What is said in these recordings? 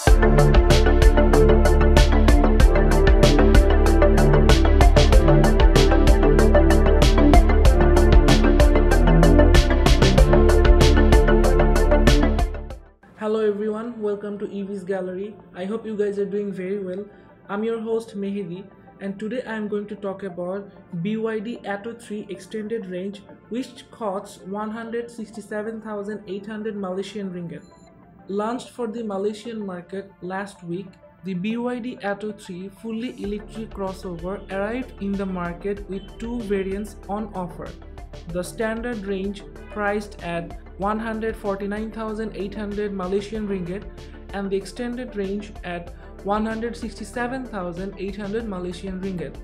Hello everyone, welcome to EVs Gallery. I hope you guys are doing very well. I'm your host Mehidi and today I'm going to talk about BYD Atto 3 extended range which costs 167,800 Malaysian ringgit. Launched for the Malaysian market last week, the BYD Atto 3 fully electric crossover arrived in the market with two variants on offer. The standard range priced at 149,800 Malaysian ringgit and the extended range at 167,800 Malaysian ringgit.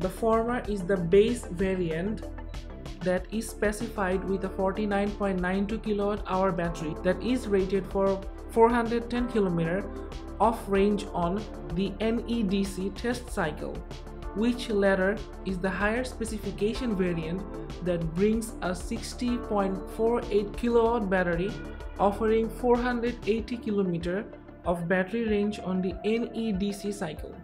The former is the base variant that is specified with a 49.92 kWh battery that is rated for 410 km of range on the NEDC test cycle which latter is the higher specification variant that brings a 60.48 kW battery offering 480 km of battery range on the NEDC cycle.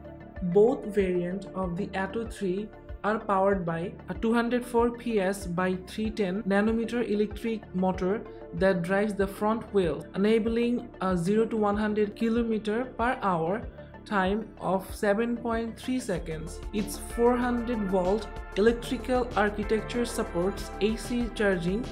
Both variants of the Atto 3 are powered by a 204 PS by 310 nanometer electric motor that drives the front wheel, enabling a 0 to 100 km per hour time of 7.3 seconds. Its 400 volt electrical architecture supports AC charging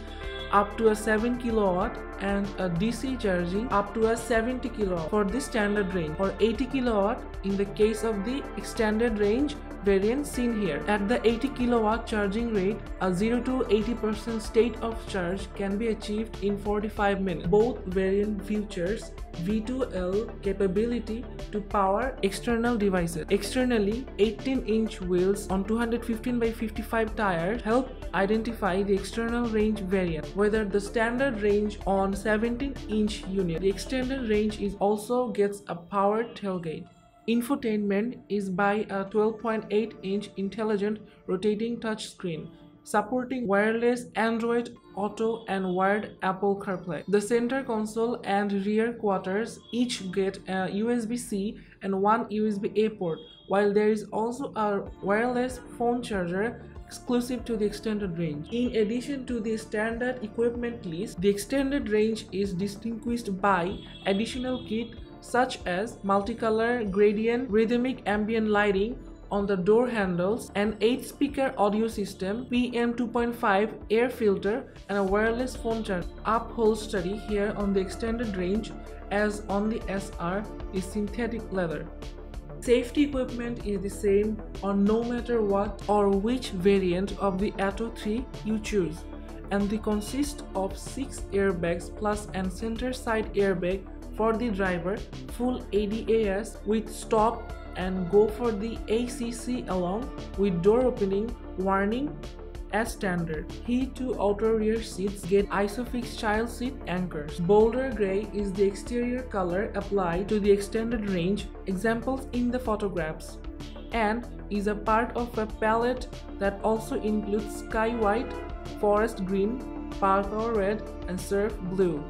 up to a 7 kilowatt and a DC charging up to a 70 kilowatt for the standard range or 80 kilowatt in the case of the extended range variant seen here. At the 80 kilowatt charging rate, a 0 to 80% state of charge can be achieved in 45 minutes. Both variant features V2L capability to power external devices. Externally, 18-inch wheels on 215 by 55 tires help identify the external range variant, whether the standard range on 17-inch unit. The extended range is also gets a powered tailgate. Infotainment is by a 12.8 inch intelligent rotating touchscreen supporting wireless Android Auto and wired Apple CarPlay. The center console and rear quarters each get a USB-C and one USB-A port, while there is also a wireless phone charger exclusive to the extended range. In addition to the standard equipment list, the extended range is distinguished by additional kit such as multicolor gradient rhythmic ambient lighting on the door handles, an 8-speaker audio system, PM 2.5 air filter, and a wireless phone charger. Upholstery here on the extended range as on the SR is synthetic leather. Safety equipment is the same on no matter what or which variant of the Atto 3 you choose and they consist of 6 airbags plus an center side airbag for the driver, full ADAS with stop and go for the ACC along with door opening warning as standard. Heat to outer rear seats get Isofix child seat anchors. Boulder gray is the exterior color applied to the extended range, examples in the photographs, and is a part of a palette that also includes sky white, forest green, parkour red, and surf blue.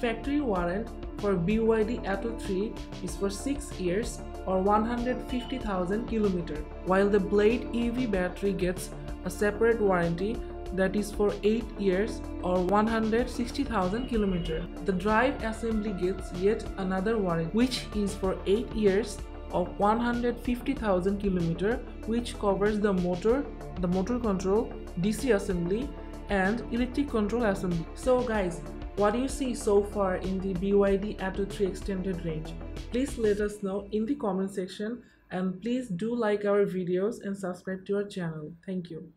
Factory warrant for BYD Atto 3 is for 6 years or 150,000 km, while the Blade EV battery gets a separate warranty that is for 8 years or 160,000 km. The drive assembly gets yet another warranty which is for 8 years of 150,000 km which covers the motor, the motor control, DC assembly and electric control assembly. So guys, what do you see so far in the BYD Atto 3 extended range? Please let us know in the comment section and please do like our videos and subscribe to our channel. Thank you.